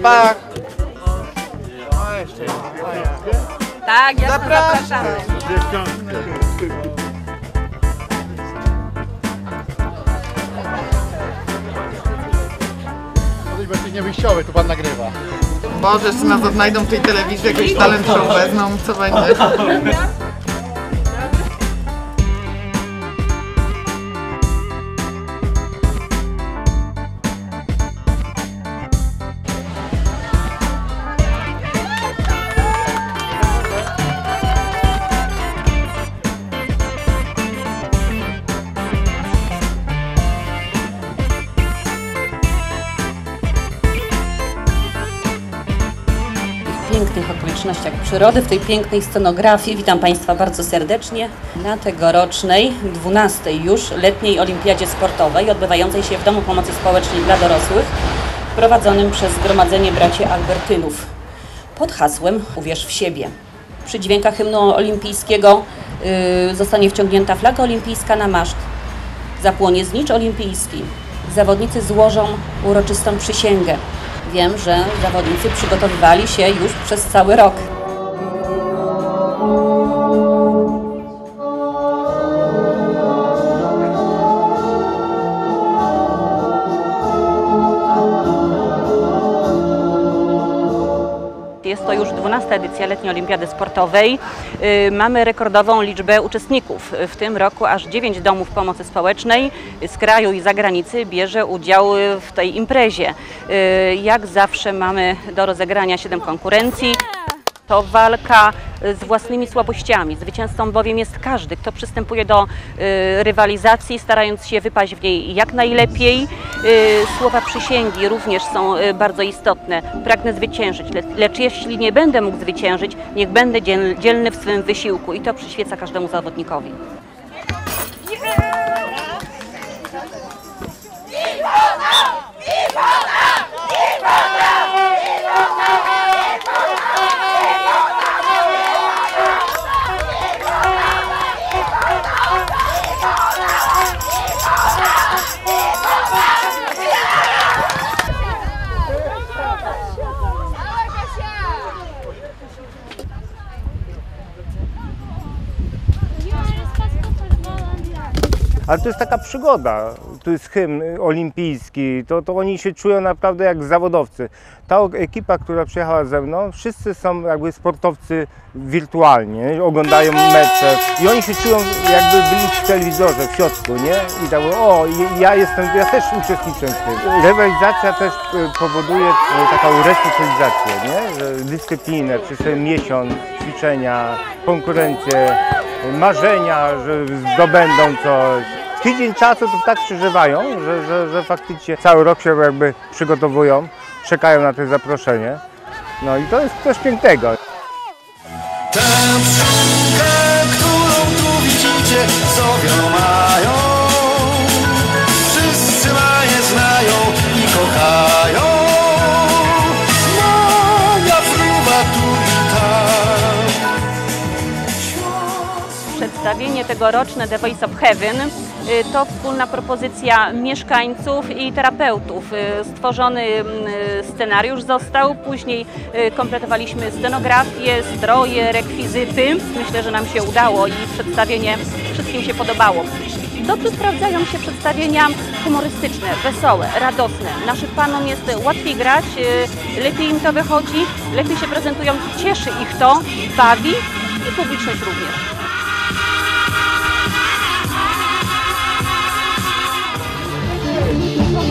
Pach! Tak, jasno Zapraszam. zapraszamy. Kiedyś będzie niewyjściowy, tu pan nagrywa. Boże, jeszcze nas odnajdą w tej telewizji, jakiś talent show wezmą, co będzie? pięknych okolicznościach przyrody, w tej pięknej scenografii. Witam Państwa bardzo serdecznie na tegorocznej, 12 już letniej olimpiadzie sportowej odbywającej się w Domu Pomocy Społecznej dla Dorosłych prowadzonym przez Zgromadzenie Braci Albertynów pod hasłem Uwierz w siebie. Przy dźwiękach hymnu olimpijskiego yy, zostanie wciągnięta flaga olimpijska na maszt. Zapłonie znicz olimpijski. Zawodnicy złożą uroczystą przysięgę. Wiem, że zawodnicy przygotowywali się już przez cały rok. Już 12 edycja letniej olimpiady sportowej. Yy, Mamy rekordową liczbę uczestników. W tym roku aż 9 domów pomocy społecznej z kraju i zagranicy bierze udział w tej imprezie. Yy, Jak zawsze mamy do rozegrania 7 konkurencji. To walka z własnymi słabościami. Zwycięzcą bowiem jest każdy, kto przystępuje do y, rywalizacji, starając się wypaść w niej jak najlepiej. Y, słowa przysięgi również są y, bardzo istotne. Pragnę zwyciężyć, le, lecz jeśli nie będę mógł zwyciężyć, niech będę dziel, dzielny w swym wysiłku i to przyświeca każdemu zawodnikowi. Ale to jest taka przygoda. Tu jest hymn olimpijski, to, to oni się czują naprawdę jak zawodowcy. Ta ekipa, która przyjechała ze mną, wszyscy są jakby sportowcy wirtualnie, oglądają mecze i oni się czują jakby byli w telewizorze w środku, nie? I tak, o, ja jestem, ja też uczestniczę w tym. Rywalizacja też e, powoduje e, taką resocjalizację, nie? Dyscyplinę, przez ten miesiąc ćwiczenia, konkurencje, marzenia, że zdobędą coś. Tydzień czasu to tak przeżywają, że, że, że faktycznie cały rok się jakby przygotowują, czekają na to zaproszenie. No i to jest coś pięknego. Tę Przedstawienie tegoroczne The Voice of Heaven y, to wspólna propozycja mieszkańców i terapeutów. Y, Stworzony mm, y, scenariusz został, później kompletowaliśmy scenografię, stroje, rekwizyty. Myślę, że nam się udało i przedstawienie wszystkim się podobało. Dobrze sprawdzają się przedstawienia humorystyczne, wesołe, radosne. Naszym panom jest łatwiej grać, lepiej im to wychodzi, lepiej się prezentują, cieszy ich to, bawi i publiczność również.